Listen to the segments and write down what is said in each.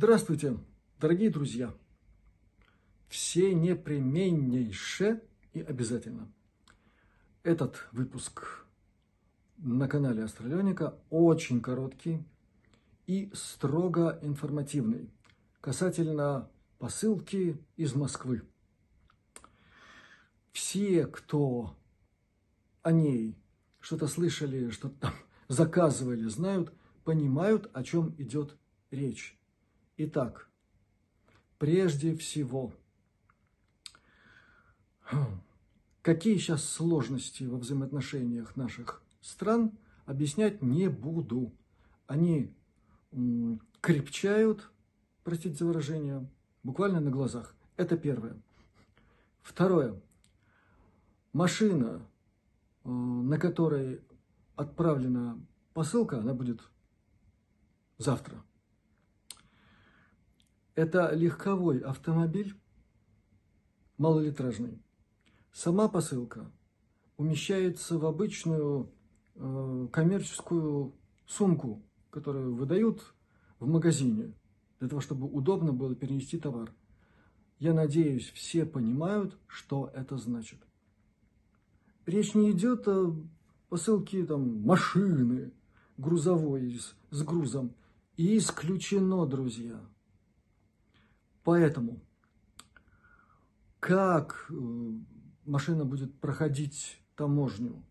Здравствуйте, дорогие друзья! Все непременнейше и обязательно. Этот выпуск на канале Астралионика очень короткий и строго информативный касательно посылки из Москвы. Все, кто о ней что-то слышали, что-то там заказывали, знают, понимают, о чем идет речь. Итак, прежде всего, какие сейчас сложности во взаимоотношениях наших стран, объяснять не буду. Они крепчают, простите за выражение, буквально на глазах. Это первое. Второе. Машина, э, на которой отправлена посылка, она будет завтра. Это легковой автомобиль, малолитражный. Сама посылка умещается в обычную э, коммерческую сумку, которую выдают в магазине, для того, чтобы удобно было перенести товар. Я надеюсь, все понимают, что это значит. Речь не идет о посылке там, машины грузовой с, с грузом. И исключено, друзья, Поэтому, как э, машина будет проходить таможню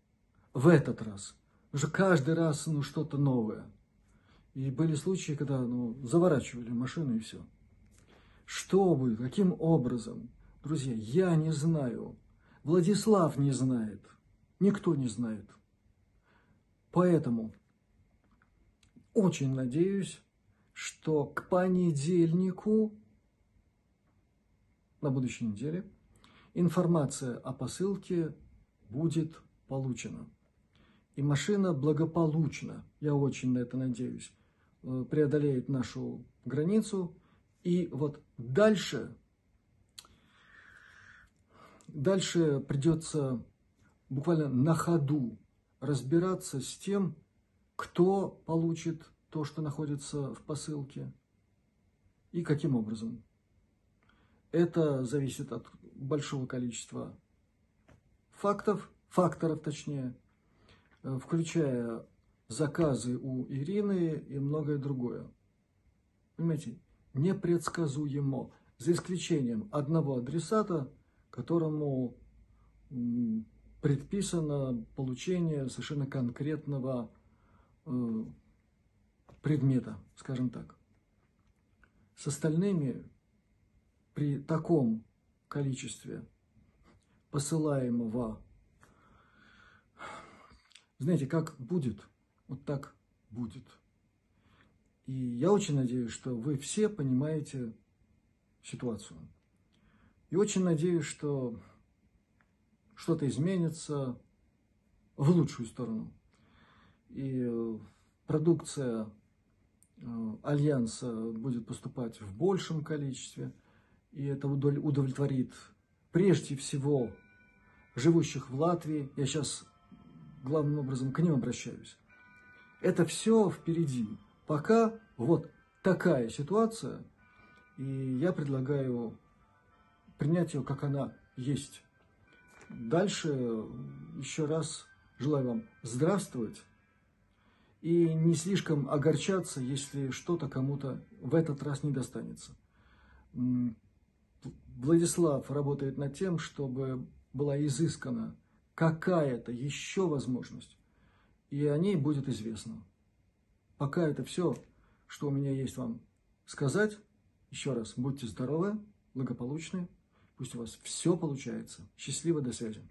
в этот раз? Уже каждый раз ну, что-то новое. И были случаи, когда ну, заворачивали машину и все. Что вы, каким образом? Друзья, я не знаю. Владислав не знает. Никто не знает. Поэтому очень надеюсь, что к понедельнику на будущей неделе информация о посылке будет получена. И машина благополучно, я очень на это надеюсь, э, преодолеет нашу границу. И вот дальше, дальше придется буквально на ходу разбираться с тем, кто получит то, что находится в посылке, и каким образом. Это зависит от большого количества фактов, факторов точнее, э, включая заказы у Ирины и многое другое. Понимаете, непредсказуемо, за исключением одного адресата, которому предписано получение совершенно конкретного э, предмета, скажем так. С остальными при таком количестве посылаемого, знаете, как будет, вот так будет. И я очень надеюсь, что вы все понимаете ситуацию. И очень надеюсь, что что-то изменится в лучшую сторону. И продукция э, Альянса будет поступать в большем количестве – и это удовлетворит прежде всего живущих в Латвии. Я сейчас главным образом к ним обращаюсь. Это все впереди. Пока вот такая ситуация, и я предлагаю принять ее, как она есть. Дальше еще раз желаю вам здравствовать и не слишком огорчаться, если что-то кому-то в этот раз не достанется. Владислав работает над тем, чтобы была изыскана какая-то еще возможность, и о ней будет известно. Пока это все, что у меня есть вам сказать. Еще раз, будьте здоровы, благополучны, пусть у вас все получается. Счастливо, до связи.